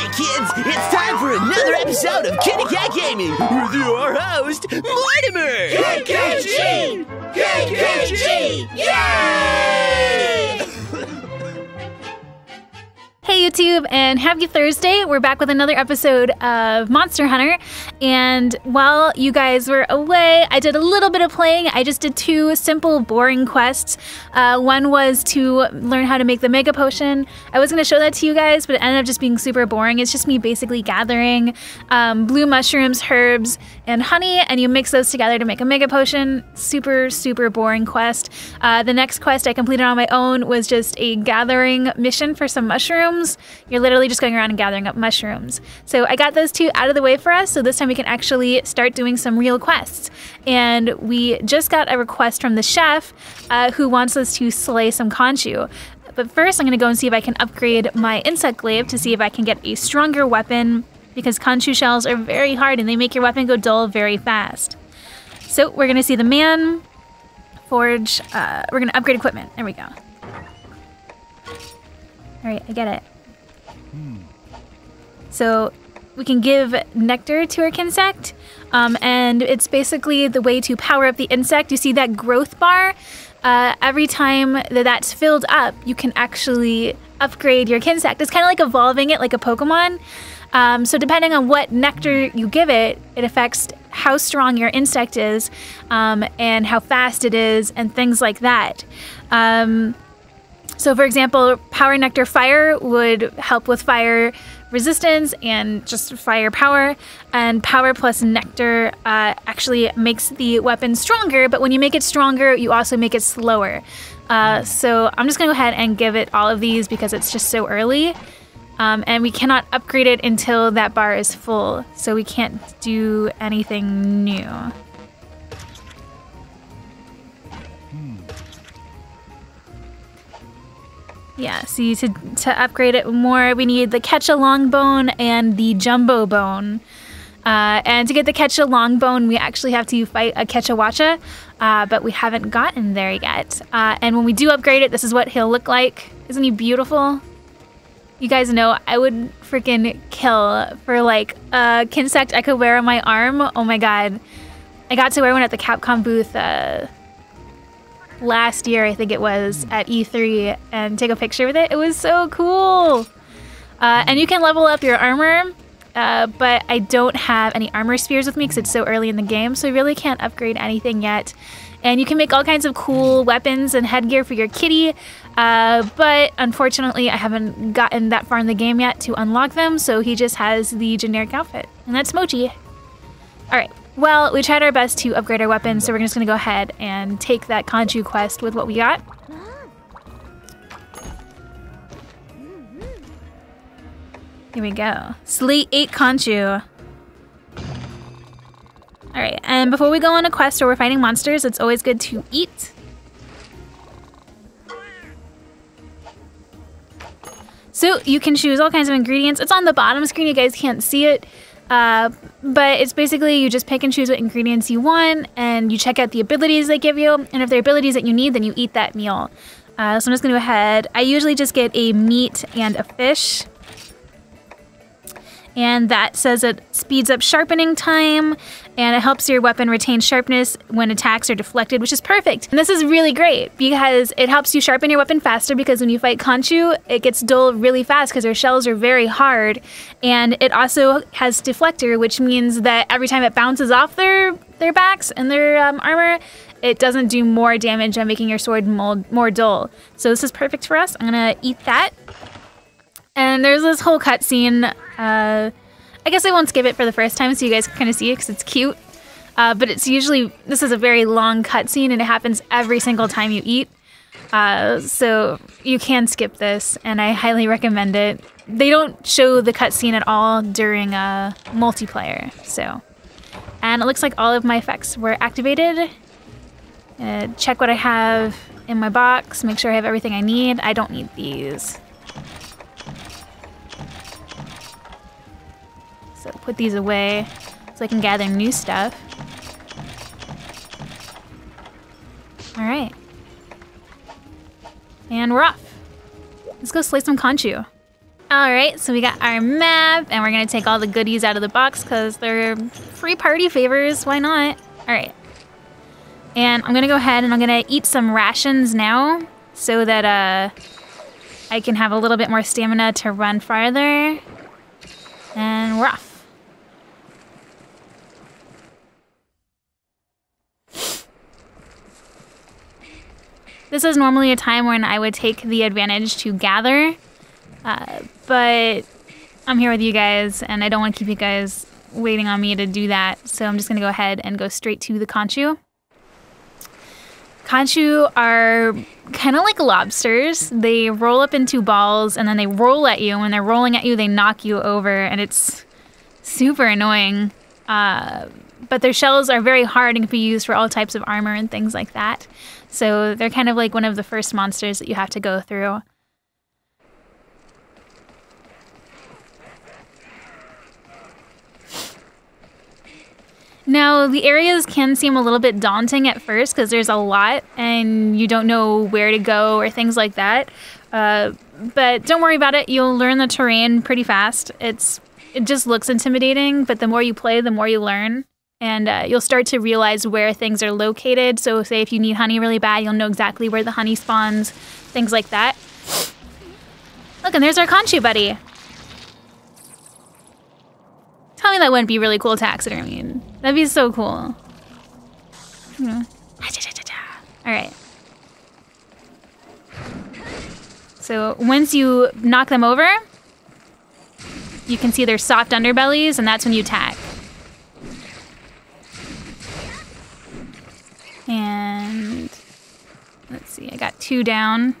Hey kids, it's time for another episode of Kitty Kat Gaming with your host, Mortemer! KKG! KKG! Yay! Hey YouTube and happy Thursday. We're back with another episode of Monster Hunter. And while you guys were away, I did a little bit of playing. I just did two simple, boring quests. Uh, one was to learn how to make the Mega Potion. I was going to show that to you guys, but it ended up just being super boring. It's just me basically gathering um, blue mushrooms, herbs, and honey, and you mix those together to make a Mega Potion. Super, super boring quest. Uh, the next quest I completed on my own was just a gathering mission for some mushrooms mushrooms. You're literally just going around and gathering up mushrooms. So I got those two out of the way for us. So this time we can actually start doing some real quests. And we just got a request from the chef uh, who wants us to slay some Konchu. But first, I'm going to go and see if I can upgrade my insect glaive to see if I can get a stronger weapon because Konchu shells are very hard and they make your weapon go dull very fast. So we're going to see the man forge. Uh, we're going to upgrade equipment. There we go. All right, I get it. So we can give nectar to our insect, um, and it's basically the way to power up the insect. You see that growth bar? Uh, every time that that's filled up, you can actually upgrade your insect. It's kind of like evolving it like a Pokemon. Um, so depending on what nectar you give it, it affects how strong your insect is um, and how fast it is and things like that. Um, so for example, Power Nectar Fire would help with fire resistance and just fire power. And power plus nectar uh, actually makes the weapon stronger, but when you make it stronger, you also make it slower. Uh, so I'm just gonna go ahead and give it all of these because it's just so early. Um, and we cannot upgrade it until that bar is full, so we can't do anything new. Yeah, see, to, to upgrade it more, we need the Catch a Long Bone and the Jumbo Bone. Uh, and to get the Catch a Long Bone, we actually have to fight a Kecha Wacha, uh, but we haven't gotten there yet. Uh, and when we do upgrade it, this is what he'll look like. Isn't he beautiful? You guys know I would freaking kill for like a Kinsect I could wear on my arm. Oh my god. I got to wear one at the Capcom booth uh, last year, I think it was, at E3 and take a picture with it. It was so cool. Uh, and you can level up your armor, uh, but I don't have any armor spears with me because it's so early in the game, so I really can't upgrade anything yet. And you can make all kinds of cool weapons and headgear for your kitty, uh, but unfortunately, I haven't gotten that far in the game yet to unlock them, so he just has the generic outfit. And that's Mochi. Alright, well, we tried our best to upgrade our weapons, so we're just gonna go ahead and take that Konchu quest with what we got. Here we go. Slate 8 Konchu. Alright, and before we go on a quest or we're fighting monsters, it's always good to eat. So you can choose all kinds of ingredients. It's on the bottom screen, you guys can't see it. Uh, but it's basically you just pick and choose what ingredients you want and you check out the abilities they give you. And if they're abilities that you need, then you eat that meal. Uh, so I'm just to go ahead. I usually just get a meat and a fish and that says it speeds up sharpening time and it helps your weapon retain sharpness when attacks are deflected, which is perfect. And this is really great because it helps you sharpen your weapon faster because when you fight Konchu, it gets dull really fast because their shells are very hard. And it also has deflector, which means that every time it bounces off their their backs and their um, armor, it doesn't do more damage on making your sword mold, more dull. So this is perfect for us. I'm gonna eat that. And there's this whole cutscene uh, I guess I won't skip it for the first time so you guys can kind of see it because it's cute. Uh, but it's usually, this is a very long cutscene and it happens every single time you eat. Uh, so you can skip this and I highly recommend it. They don't show the cutscene at all during a uh, multiplayer, so. And it looks like all of my effects were activated. Uh, check what I have in my box, make sure I have everything I need. I don't need these. So put these away so I can gather new stuff. Alright. And we're off. Let's go slay some Konchu. All right, so we got our map, and we're gonna take all the goodies out of the box because they're free party favors. Why not? All right. And I'm gonna go ahead and I'm gonna eat some rations now so that uh, I can have a little bit more stamina to run farther. And we're off. This is normally a time when I would take the advantage to gather, uh, but I'm here with you guys, and I don't want to keep you guys waiting on me to do that, so I'm just going to go ahead and go straight to the Konchu. Konchu are kind of like lobsters. They roll up into balls and then they roll at you. When they're rolling at you, they knock you over, and it's super annoying. Uh, but their shells are very hard and can be used for all types of armor and things like that. So they're kind of like one of the first monsters that you have to go through. Now, the areas can seem a little bit daunting at first because there's a lot and you don't know where to go or things like that. Uh, but don't worry about it. You'll learn the terrain pretty fast. It's it just looks intimidating, but the more you play, the more you learn and uh, you'll start to realize where things are located. So, say if you need honey really bad, you'll know exactly where the honey spawns, things like that. Look, and there's our Konchu buddy. Tell me that wouldn't be really cool taxidermy. That'd be so cool. Hmm. All right. So once you knock them over, you can see their soft underbellies, and that's when you attack. And let's see, I got two down.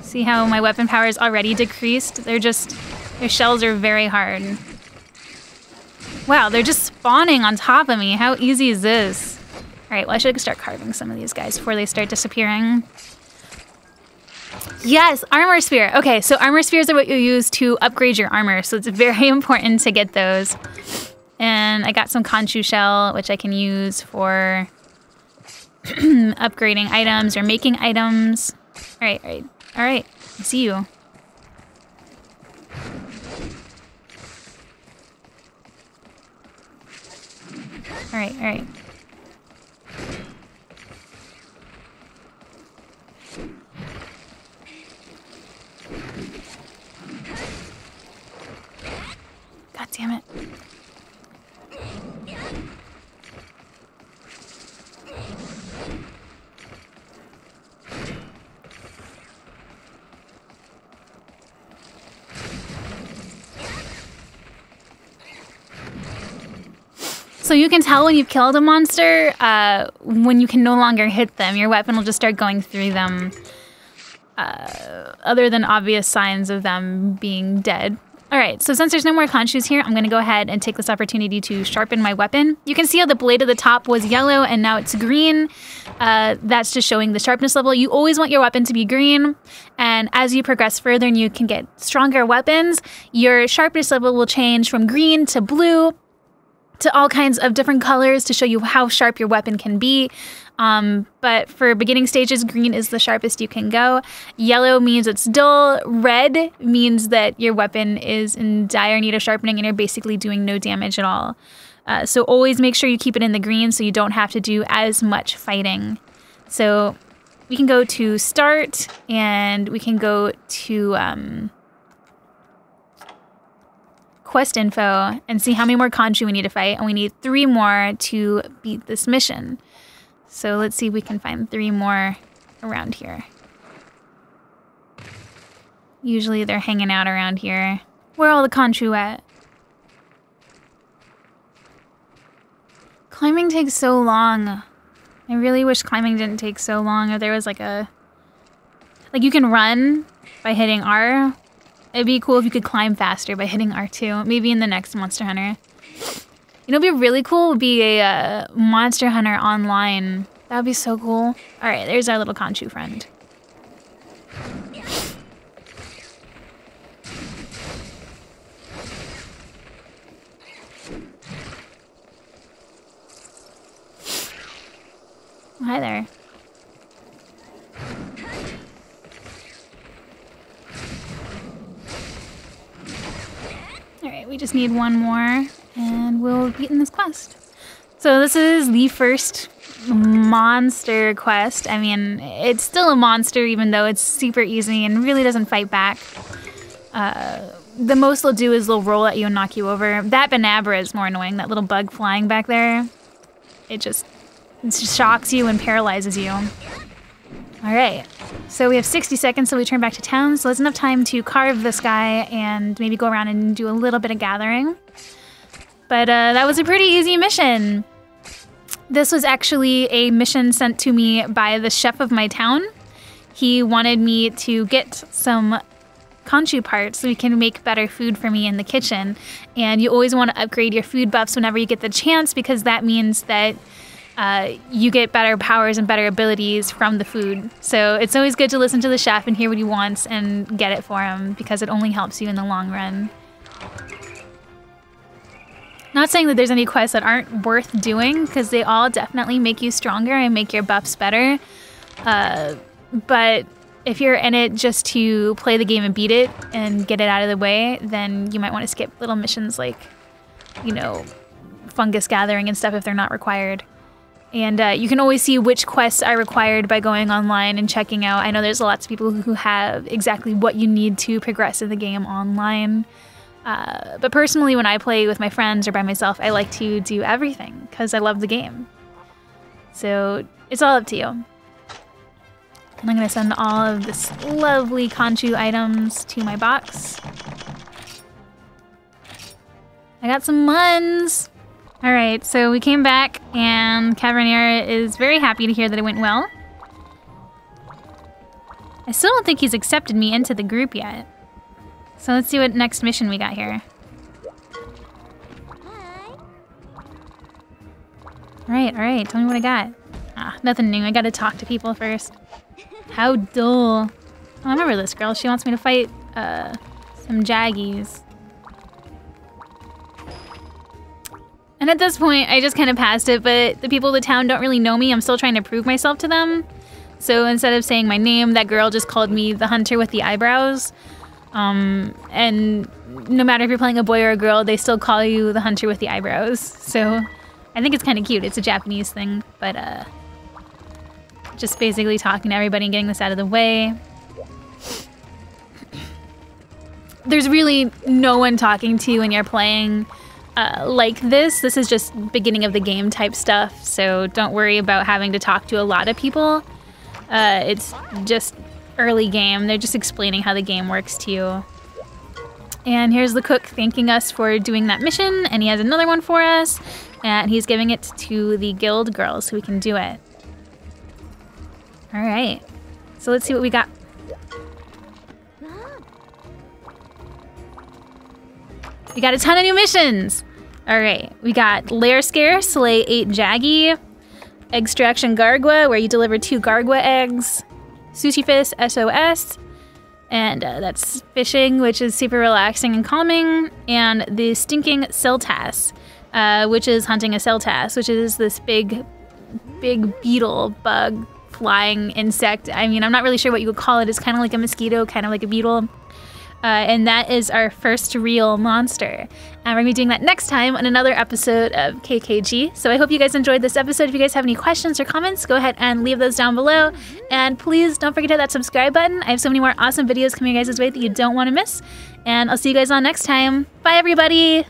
See how my weapon power is already decreased? They're just, their shells are very hard. Wow, they're just spawning on top of me. How easy is this? All right, well, I should start carving some of these guys before they start disappearing. Yes, armor sphere. Okay, so armor spheres are what you use to upgrade your armor. So it's very important to get those. And I got some Konchu shell, which I can use for upgrading items or making items. All right, all right, all right. See you. All right, all right. God damn it. So you can tell when you've killed a monster uh, when you can no longer hit them. Your weapon will just start going through them. Uh, other than obvious signs of them being dead. All right, so since there's no more Konchus here, I'm gonna go ahead and take this opportunity to sharpen my weapon. You can see how the blade of the top was yellow and now it's green. Uh, that's just showing the sharpness level. You always want your weapon to be green, and as you progress further and you can get stronger weapons, your sharpness level will change from green to blue to all kinds of different colors to show you how sharp your weapon can be. Um, but for beginning stages, green is the sharpest you can go. Yellow means it's dull. Red means that your weapon is in dire need of sharpening and you're basically doing no damage at all. Uh, so always make sure you keep it in the green so you don't have to do as much fighting. So we can go to start and we can go to um, quest info and see how many more Konchu we need to fight. And we need three more to beat this mission. So let's see if we can find three more around here. Usually they're hanging out around here. Where are all the Konchu at? Climbing takes so long. I really wish climbing didn't take so long. If there was like a... Like you can run by hitting R. It'd be cool if you could climb faster by hitting R2. Maybe in the next Monster Hunter. You know, be really cool would be a uh, Monster Hunter online. That would be so cool. All right, there's our little Konchu friend. Hi there. Just need one more and we'll be in this quest. So this is the first monster quest. I mean, it's still a monster even though it's super easy and really doesn't fight back. Uh, the most they'll do is they'll roll at you and knock you over. That Bnahabra is more annoying, that little bug flying back there. It just, it just shocks you and paralyzes you. All right, so we have 60 seconds till we turn back to town, so that's enough time to carve this guy and maybe go around and do a little bit of gathering. But uh, that was a pretty easy mission. This was actually a mission sent to me by the chef of my town. He wanted me to get some Konchu parts so we can make better food for me in the kitchen. And you always want to upgrade your food buffs whenever you get the chance because that means that uh, you get better powers and better abilities from the food. So it's always good to listen to the chef and hear what he wants and get it for him because it only helps you in the long run. Not saying that there's any quests that aren't worth doing because they all definitely make you stronger and make your buffs better. Uh, but if you're in it just to play the game and beat it and get it out of the way, then you might want to skip little missions like, you know, fungus gathering and stuff if they're not required. And uh, you can always see which quests are required by going online and checking out. I know there's lots of people who have exactly what you need to progress in the game online. Uh, but personally, when I play with my friends or by myself, I like to do everything because I love the game. So it's all up to you. And I'm going to send all of this lovely Konchu items to my box. I got some muns. All right, so we came back, and Caravaneer is very happy to hear that it went well. I still don't think he's accepted me into the group yet. So let's see what next mission we got here. All right, all right, tell me what I got. Ah, nothing new. I gotta talk to people first. How dull. Oh, I remember this girl. She wants me to fight uh, some jaggies. And at this point, I just kind of passed it, but the people of the town don't really know me. I'm still trying to prove myself to them. So instead of saying my name, that girl just called me the hunter with the eyebrows. Um, and no matter if you're playing a boy or a girl, they still call you the hunter with the eyebrows. So I think it's kind of cute. It's a Japanese thing, but uh, just basically talking to everybody and getting this out of the way. There's really no one talking to you when you're playing uh, like this. This is just beginning of the game type stuff, so don't worry about having to talk to a lot of people. Uh, it's just early game. They're just explaining how the game works to you. And here's the cook thanking us for doing that mission, and he has another one for us, and he's giving it to the guild girls so we can do it. All right, so let's see what we got. We got a ton of new missions. All right, we got Lair Scare, slay eight Jaggy, Extraction Gargwa, where you deliver two Gargwa eggs, Sushi Fist, SOS, and uh, that's fishing, which is super relaxing and calming, and the Stinking Seltas, uh, which is hunting a Seltas, which is this big, big beetle bug flying insect. I mean, I'm not really sure what you would call it. It's kind of like a mosquito, kind of like a beetle. Uh, and that is our first real monster. And we're gonna be doing that next time on another episode of KKG. So I hope you guys enjoyed this episode. If you guys have any questions or comments, go ahead and leave those down below. And please don't forget to hit that subscribe button. I have so many more awesome videos coming your guys' way that you don't want to miss. And I'll see you guys on next time. Bye, everybody.